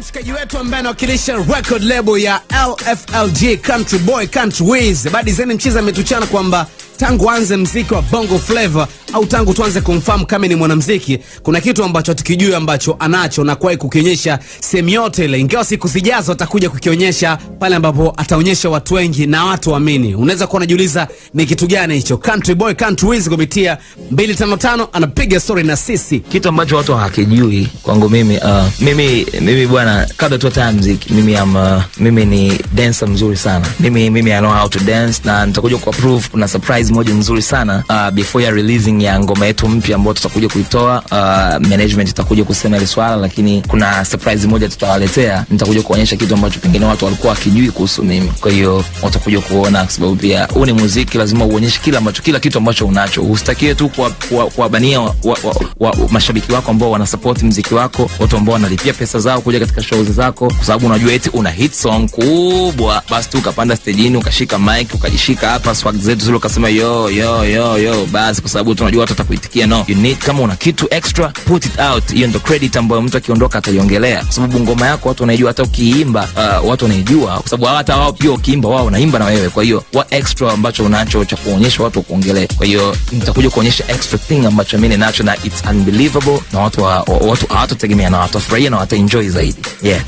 mshikaji wetu ambaye anawakilisha record label ya LFLG Country Boy Country Wiz. Badi zeni mchiza ametuchana kwamba tangu anze mziki wa Bongo Flava au tangu tuanze kumfahamu kama ni mwanamziki, kuna kitu ambacho hatukijui ambacho anacho na kuwahi kukionyesha sehemu yote ile, ingawa siku zijazo atakuja kukionyesha pale ambapo ataonyesha watu wengi na watu waamini. Unaweza kuwa unajiuliza ni kitu gani hicho. Country Boy Country Wiz kupitia 255 anapiga story na sisi. kitu ambacho watu hawakijui kwangu mimi uh, mimi mimi bwana kabla tu hata mziki mimi am uh, mimi ni dancer mzuri sana. Mimi mimi I know how to dance na nitakuja ku prove kuna surprise moja nzuri sana uh, before ya releasing ya ngoma yetu mpya ambayo tutakuja kuitoa uh, management itakuja kusema ile swala lakini kuna surprise moja tutawaletea. Nitakuja kuonyesha kitu ambacho pengine watu walikuwa wakijui kuhusu mimi. Kwa hiyo watakuja kuona kwa sababu pia huu ni muziki lazima uonyeshe kila ambacho kila kitu ambacho unacho. Usitakie tu kuwabania kuwa, kuwabania wa, wa, wa, wa, mashabiki wako ambao wanasupport mziki wako watu ambao wanalipia pesa zao kuja katika shows zako kwa sababu unajua eti una hit song kubwa. Basi tu ukapanda stejini ukashika mic ukajishika hapa swag zetu zile ukasema yo yo yo yo. Basi kwa sababu tunajua watu watakuitikia no. You need kama una kitu extra put it out. Hiyo ndo credit ambayo mtu akiondoka ataiongelea. Kwa sababu ngoma yako watu wanaijua hata ukiimba uh, watu wanaijua. Kwa sababu hata wao pia ukiimba wao wanaimba na wewe. Kwa hiyo what extra ambacho unacho cha kuonyesha watu kuongelea. kwa hiyo nitakuja kuonyesha extra thing ambacho mimi ninacho na it's unbelievable na watu wa- wa- watu hawatategemea na watafurahia na wataenjoy zaidi yeah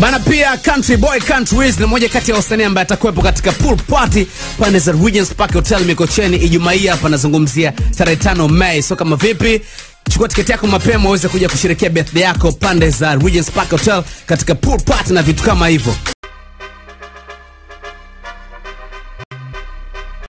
bana, pia Country Boy Country Wiz ni mmoja kati ya wasanii ambaye atakuwepo katika pool party pande za Regents Park Hotel Mikocheni Ijumaa hii hapa, nazungumzia tarehe tano Mei. So kama vipi, chukua tiketi yako mapema uweze kuja kusherekea birthday yako pande za Regents Park Hotel katika pool party na vitu kama hivyo.